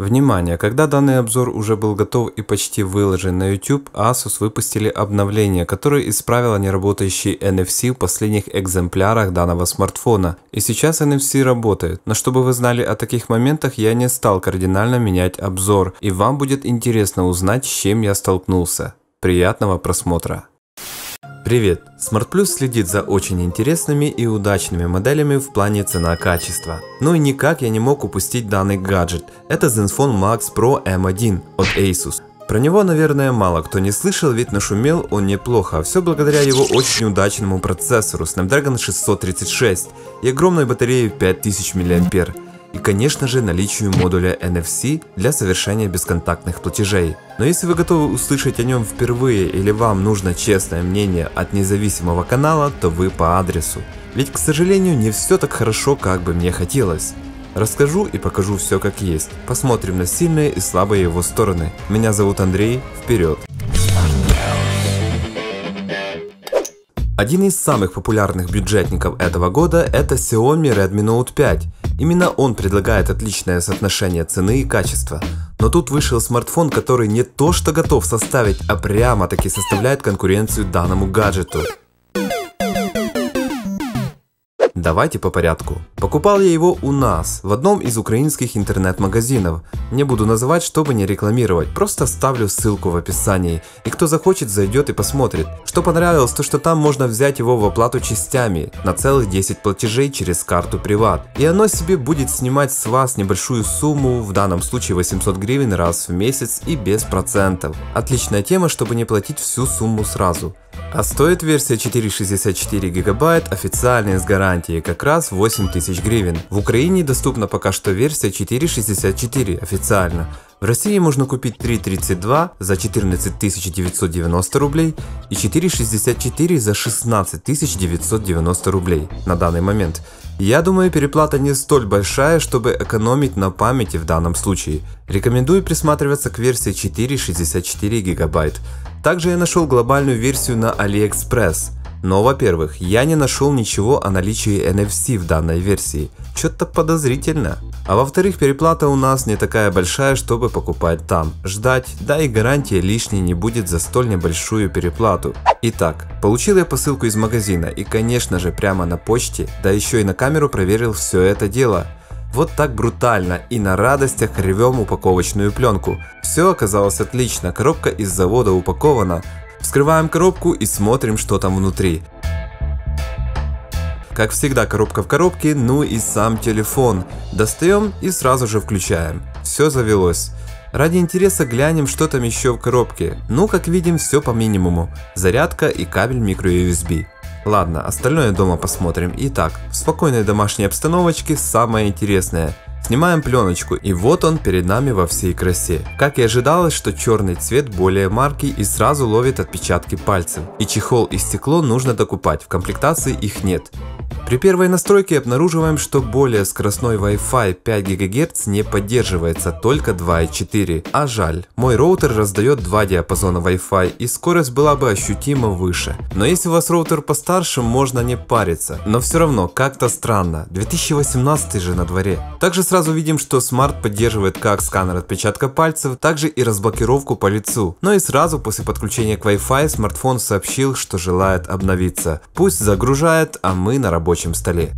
Внимание! Когда данный обзор уже был готов и почти выложен на YouTube, Asus выпустили обновление, которое исправило неработающий NFC в последних экземплярах данного смартфона. И сейчас NFC работает, но чтобы вы знали о таких моментах, я не стал кардинально менять обзор, и вам будет интересно узнать, с чем я столкнулся. Приятного просмотра! Привет! Smart следит за очень интересными и удачными моделями в плане цена-качество. Ну и никак я не мог упустить данный гаджет. Это Zenfone Max Pro M1 от Asus. Про него, наверное, мало кто не слышал, ведь нашумел он неплохо, все благодаря его очень удачному процессору Snapdragon 636 и огромной батарее 5000 мАh и, конечно же, наличию модуля NFC для совершения бесконтактных платежей. Но если вы готовы услышать о нем впервые или вам нужно честное мнение от независимого канала, то вы по адресу. Ведь, к сожалению, не все так хорошо, как бы мне хотелось. Расскажу и покажу все как есть. Посмотрим на сильные и слабые его стороны. Меня зовут Андрей, вперед! Один из самых популярных бюджетников этого года это Xiaomi Redmi Note 5. Именно он предлагает отличное соотношение цены и качества. Но тут вышел смартфон, который не то что готов составить, а прямо таки составляет конкуренцию данному гаджету. Давайте по порядку. Покупал я его у нас, в одном из украинских интернет-магазинов. Не буду называть, чтобы не рекламировать, просто ставлю ссылку в описании. И кто захочет, зайдет и посмотрит. Что понравилось, то что там можно взять его в оплату частями, на целых 10 платежей через карту Приват. И оно себе будет снимать с вас небольшую сумму, в данном случае 800 гривен раз в месяц и без процентов. Отличная тема, чтобы не платить всю сумму сразу. А стоит версия 464 гигабайт официальной с гарантией как раз 8000 гривен. В Украине доступна пока что версия 464 официально. В России можно купить 3.32 за 14 990 рублей и 4.64 за 16 990 рублей на данный момент. Я думаю, переплата не столь большая, чтобы экономить на памяти в данном случае. Рекомендую присматриваться к версии 4.64 гигабайт. Также я нашел глобальную версию на AliExpress. Но, во-первых, я не нашел ничего о наличии NFC в данной версии. Что-то подозрительно. А во-вторых, переплата у нас не такая большая, чтобы покупать там. Ждать, да и гарантия лишней не будет за столь небольшую переплату. Итак, получил я посылку из магазина и, конечно же, прямо на почте, да еще и на камеру проверил все это дело. Вот так брутально и на радостях рвем упаковочную пленку. Все оказалось отлично, коробка из завода упакована. Вскрываем коробку и смотрим, что там внутри. Как всегда коробка в коробке, ну и сам телефон. Достаем и сразу же включаем. Все завелось. Ради интереса глянем, что там еще в коробке. Ну, как видим, все по минимуму. Зарядка и кабель microUSB. Ладно, остальное дома посмотрим. Итак, в спокойной домашней обстановочке самое интересное. Снимаем пленочку и вот он перед нами во всей красе. Как и ожидалось, что черный цвет более маркий и сразу ловит отпечатки пальцев. И чехол и стекло нужно докупать, в комплектации их нет. При первой настройке обнаруживаем, что более скоростной Wi-Fi 5 ГГц не поддерживается, только 2.4. А жаль, мой роутер раздает два диапазона Wi-Fi и скорость была бы ощутимо выше. Но если у вас роутер постарше, можно не париться. Но все равно как-то странно, 2018 же на дворе. Также сразу видим, что Smart поддерживает как сканер отпечатка пальцев, также и разблокировку по лицу. Но и сразу после подключения к Wi-Fi смартфон сообщил, что желает обновиться. Пусть загружает, а мы на рабочем столе.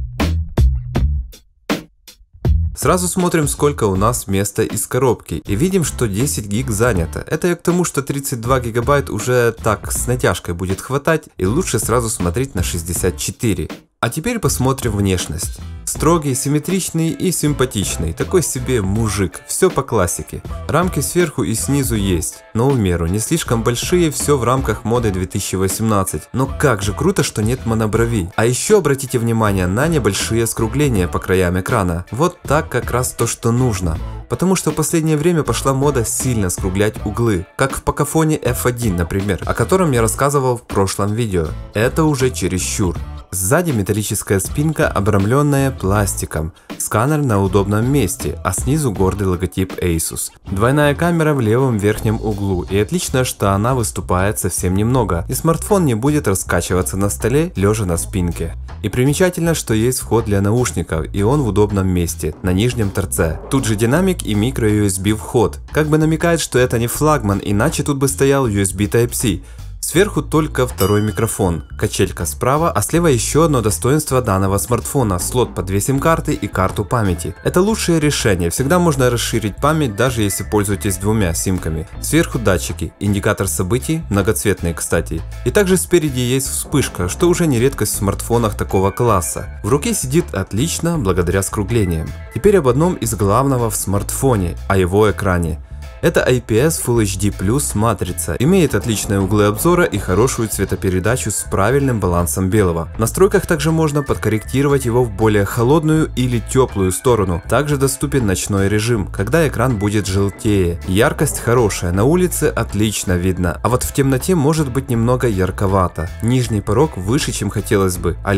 Сразу смотрим, сколько у нас места из коробки и видим, что 10 гиг занято. Это я к тому, что 32 гигабайт уже так с натяжкой будет хватать и лучше сразу смотреть на 64. А теперь посмотрим внешность. Строгий, симметричный и симпатичный, такой себе мужик, все по классике. Рамки сверху и снизу есть, но в меру, не слишком большие, все в рамках моды 2018. Но как же круто, что нет моноброви. А еще обратите внимание на небольшие скругления по краям экрана. Вот так как раз то, что нужно. Потому что в последнее время пошла мода сильно скруглять углы, как в покафоне F1, например, о котором я рассказывал в прошлом видео. Это уже чересчур. Сзади металлическая спинка, обрамленная пластиком, сканер на удобном месте, а снизу гордый логотип Asus. Двойная камера в левом верхнем углу, и отлично, что она выступает совсем немного, и смартфон не будет раскачиваться на столе, лежа на спинке. И примечательно, что есть вход для наушников, и он в удобном месте, на нижнем торце. Тут же динамик и микро USB вход, как бы намекает, что это не флагман, иначе тут бы стоял USB Type-C, Сверху только второй микрофон, качелька справа, а слева еще одно достоинство данного смартфона – слот под две сим-карты и карту памяти. Это лучшее решение, всегда можно расширить память, даже если пользуетесь двумя симками. Сверху датчики, индикатор событий, многоцветные кстати. И также спереди есть вспышка, что уже не редкость в смартфонах такого класса. В руке сидит отлично, благодаря скруглениям. Теперь об одном из главного в смартфоне, о его экране. Это IPS Full HD матрица, имеет отличные углы обзора и хорошую цветопередачу с правильным балансом белого. В настройках также можно подкорректировать его в более холодную или теплую сторону. Также доступен ночной режим, когда экран будет желтее. Яркость хорошая, на улице отлично видно, а вот в темноте может быть немного ярковато. Нижний порог выше, чем хотелось бы, а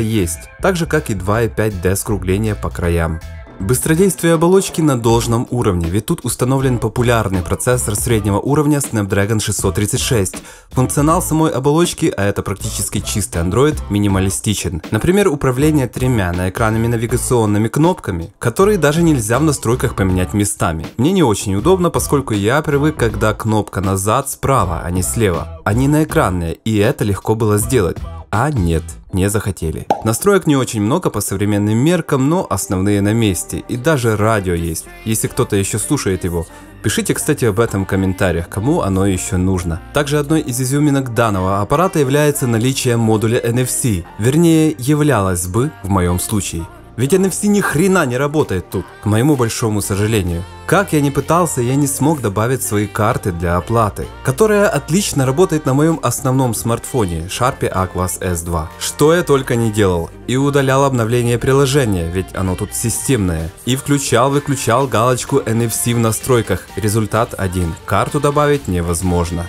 есть, так же как и 2,5D скругления по краям. Быстродействие оболочки на должном уровне, ведь тут установлен популярный процессор среднего уровня Snapdragon 636. Функционал самой оболочки, а это практически чистый Android, минималистичен. Например, управление тремя на экранами навигационными кнопками, которые даже нельзя в настройках поменять местами. Мне не очень удобно, поскольку я привык, когда кнопка назад справа, а не слева. Они на экранные, и это легко было сделать. А нет, не захотели. Настроек не очень много по современным меркам, но основные на месте. И даже радио есть, если кто-то еще слушает его. Пишите, кстати, об этом в комментариях, кому оно еще нужно. Также одной из изюминок данного аппарата является наличие модуля NFC. Вернее, являлось бы в моем случае. Ведь NFC ни хрена не работает тут, к моему большому сожалению. Как я не пытался, я не смог добавить свои карты для оплаты, которая отлично работает на моем основном смартфоне Sharpie Aquas S2. Что я только не делал. И удалял обновление приложения, ведь оно тут системное. И включал-выключал галочку NFC в настройках. Результат один. Карту добавить невозможно.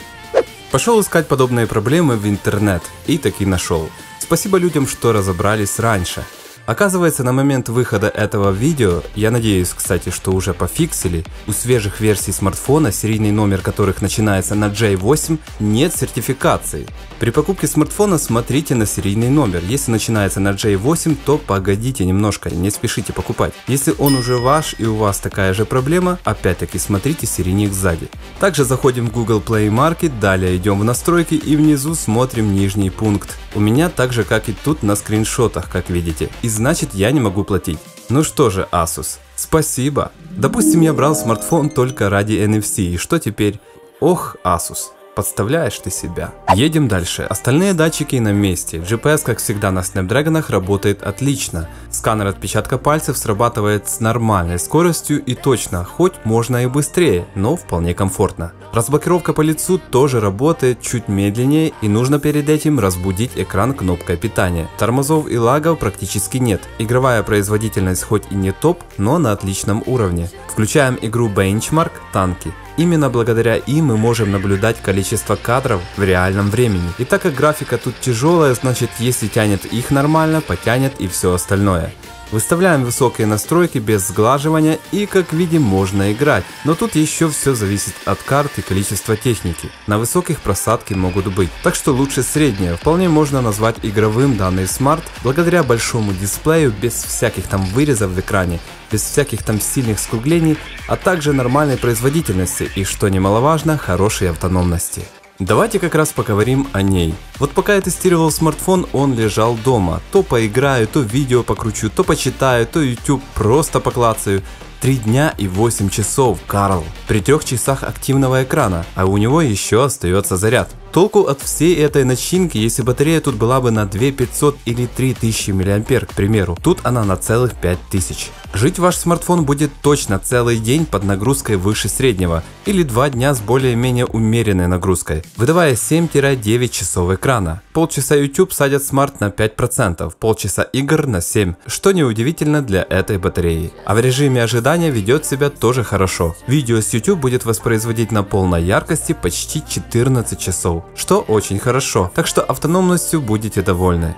Пошел искать подобные проблемы в интернет и таки нашел. Спасибо людям, что разобрались раньше. Оказывается, на момент выхода этого видео, я надеюсь, кстати, что уже пофиксили, у свежих версий смартфона, серийный номер которых начинается на J8, нет сертификации. При покупке смартфона смотрите на серийный номер. Если начинается на J8, то погодите немножко, не спешите покупать. Если он уже ваш и у вас такая же проблема, опять-таки смотрите серийник сзади. Также заходим в Google Play Market, далее идем в настройки и внизу смотрим нижний пункт. У меня так же, как и тут на скриншотах, как видите. Из значит я не могу платить. Ну что же, Asus, спасибо. Допустим, я брал смартфон только ради NFC, и что теперь? Ох, Asus подставляешь ты себя. Едем дальше. Остальные датчики на месте. GPS, как всегда на Snapdragon, работает отлично. Сканер отпечатка пальцев срабатывает с нормальной скоростью и точно, хоть можно и быстрее, но вполне комфортно. Разблокировка по лицу тоже работает чуть медленнее и нужно перед этим разбудить экран кнопкой питания. Тормозов и лагов практически нет. Игровая производительность хоть и не топ, но на отличном уровне. Включаем игру Benchmark танки. Именно благодаря им мы можем наблюдать количество кадров в реальном времени. И так как графика тут тяжелая, значит если тянет их нормально, потянет и все остальное. Выставляем высокие настройки без сглаживания и как видим можно играть. Но тут еще все зависит от карт и количества техники. На высоких просадки могут быть. Так что лучше среднее. Вполне можно назвать игровым данный смарт благодаря большому дисплею без всяких там вырезов в экране, без всяких там сильных скруглений, а также нормальной производительности и что немаловажно хорошей автономности. Давайте как раз поговорим о ней. Вот пока я тестировал смартфон, он лежал дома. То поиграю, то видео покручу, то почитаю, то YouTube просто поклацаю. Три дня и 8 часов, Карл, при трех часах активного экрана, а у него еще остается заряд. Толку от всей этой начинки, если батарея тут была бы на 2500 или 3000 мА, к примеру. Тут она на целых 5000. Жить ваш смартфон будет точно целый день под нагрузкой выше среднего или 2 дня с более-менее умеренной нагрузкой, выдавая 7-9 часов экрана. Полчаса YouTube садят смарт на 5%, полчаса игр на 7%, что неудивительно для этой батареи. А в режиме ожидания ведет себя тоже хорошо. Видео с YouTube будет воспроизводить на полной яркости почти 14 часов что очень хорошо, так что автономностью будете довольны.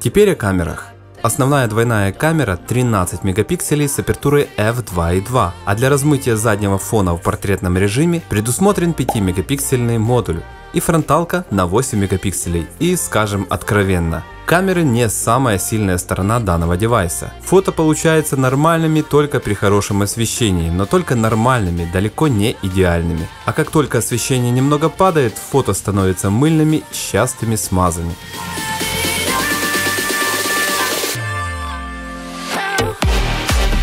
Теперь о камерах. Основная двойная камера 13 мегапикселей с апертурой f2.2, а для размытия заднего фона в портретном режиме предусмотрен 5 мегапиксельный модуль и фронталка на 8 мегапикселей. И скажем откровенно, камеры не самая сильная сторона данного девайса. Фото получается нормальными только при хорошем освещении, но только нормальными, далеко не идеальными. А как только освещение немного падает, фото становятся мыльными, частыми смазами.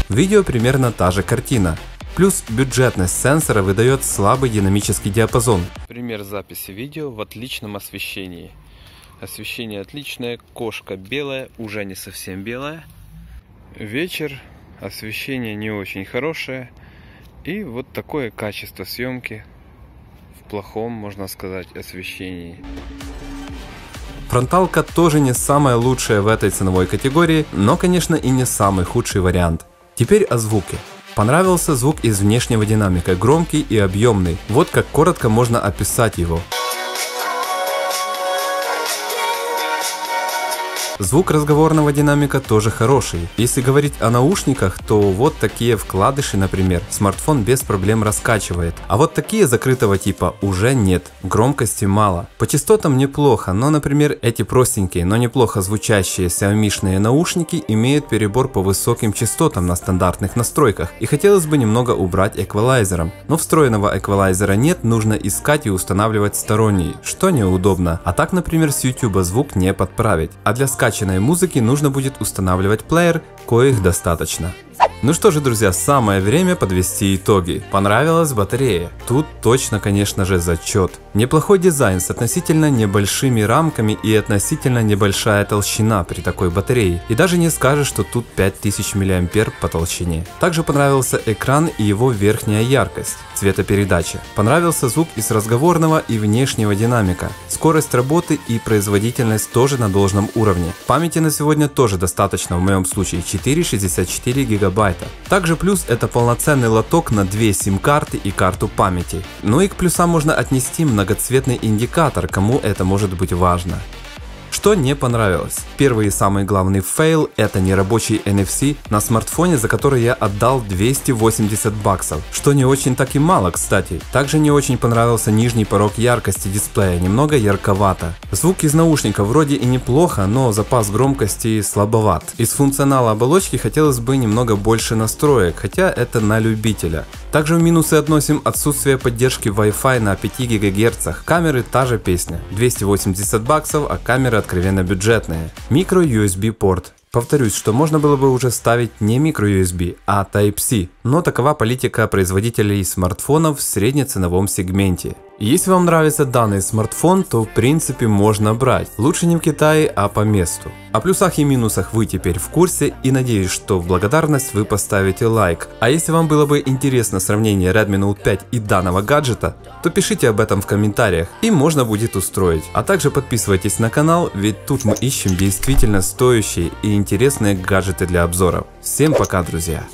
Видео примерно та же картина. Плюс бюджетность сенсора выдает слабый динамический диапазон. Пример записи видео в отличном освещении. Освещение отличное, кошка белая, уже не совсем белая. Вечер, освещение не очень хорошее. И вот такое качество съемки в плохом, можно сказать, освещении. Фронталка тоже не самая лучшая в этой ценовой категории, но конечно и не самый худший вариант. Теперь о звуке. Понравился звук из внешнего динамика, громкий и объемный. Вот как коротко можно описать его. Звук разговорного динамика тоже хороший. Если говорить о наушниках, то вот такие вкладыши, например, смартфон без проблем раскачивает. А вот такие закрытого типа уже нет, громкости мало. По частотам неплохо, но, например, эти простенькие, но неплохо звучащие Xiaomi наушники имеют перебор по высоким частотам на стандартных настройках. И хотелось бы немного убрать эквалайзером. Но встроенного эквалайзера нет, нужно искать и устанавливать сторонний, что неудобно. А так, например, с YouTube звук не подправить. А для скачивания скачанной музыки нужно будет устанавливать плеер, коих достаточно. Ну что же, друзья, самое время подвести итоги. Понравилась батарея? Тут точно, конечно же, зачет. Неплохой дизайн с относительно небольшими рамками и относительно небольшая толщина при такой батарее. И даже не скажешь, что тут 5000 мА по толщине. Также понравился экран и его верхняя яркость, цветопередача. Понравился звук из разговорного и внешнего динамика. Скорость работы и производительность тоже на должном уровне. Памяти на сегодня тоже достаточно, в моем случае 4,64 гигабайта гигабайта. Также плюс это полноценный лоток на две сим-карты и карту памяти. Ну и к плюсам можно отнести многоцветный индикатор, кому это может быть важно. Что не понравилось? Первый и самый главный фейл – это нерабочий NFC на смартфоне, за который я отдал 280 баксов, что не очень так и мало, кстати. Также не очень понравился нижний порог яркости дисплея, немного ярковато. Звук из наушников вроде и неплохо, но запас громкости слабоват. Из функционала оболочки хотелось бы немного больше настроек, хотя это на любителя. Также в минусы относим отсутствие поддержки Wi-Fi на 5 ГГц. Камеры та же песня. 280 баксов, а камеры откровенно бюджетные. Микро USB порт. Повторюсь, что можно было бы уже ставить не microUSB, а Type-C, но такова политика производителей смартфонов в среднеценовом сегменте. Если вам нравится данный смартфон, то в принципе можно брать. Лучше не в Китае, а по месту. О плюсах и минусах вы теперь в курсе и надеюсь, что в благодарность вы поставите лайк. А если вам было бы интересно сравнение Redmi Note 5 и данного гаджета, то пишите об этом в комментариях и можно будет устроить. А также подписывайтесь на канал, ведь тут мы ищем действительно стоящие и интересные гаджеты для обзоров. Всем пока, друзья!